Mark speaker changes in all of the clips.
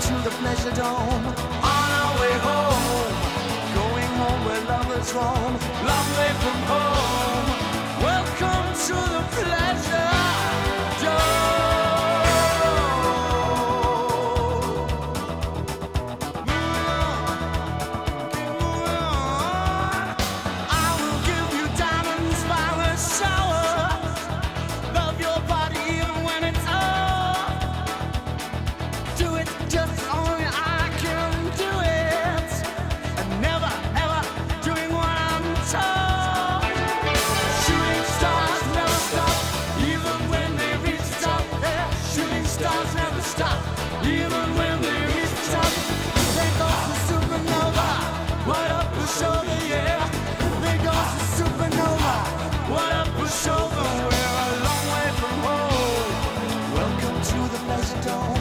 Speaker 1: to the pleasure dome. On our way home, going home where lovers roam. Way from home. Welcome to the stars never stop, even when they reach the top. There goes the supernova, what a pushover, yeah. There goes the supernova, what a pushover. We're a long way from home. Welcome to the pleasure dome.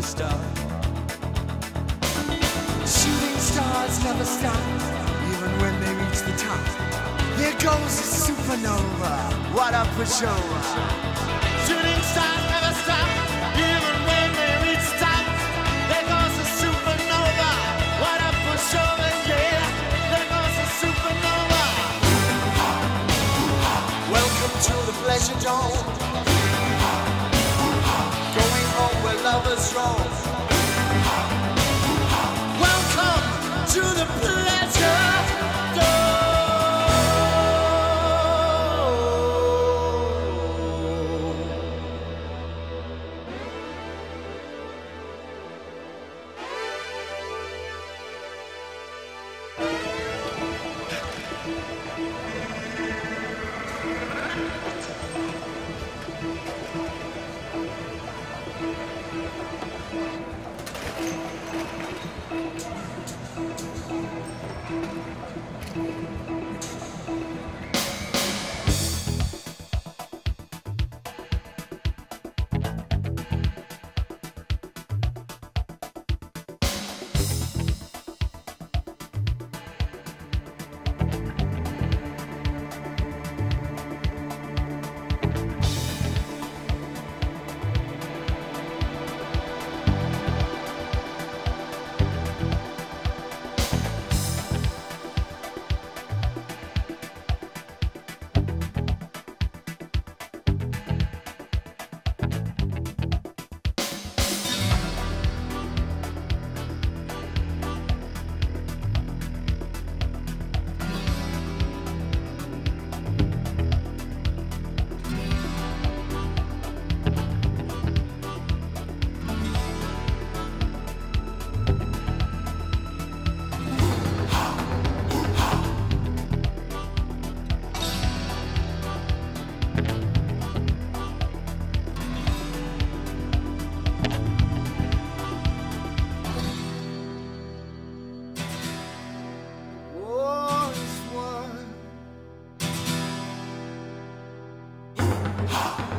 Speaker 2: Never stop. Shooting stars never stop,
Speaker 1: even when they reach the top. Here goes a supernova, what a pushover. Shooting stars never stop, even when they reach the top. There goes a supernova, what a pushover, yeah. There goes a supernova. Welcome to the pleasure dome. Where
Speaker 3: 啊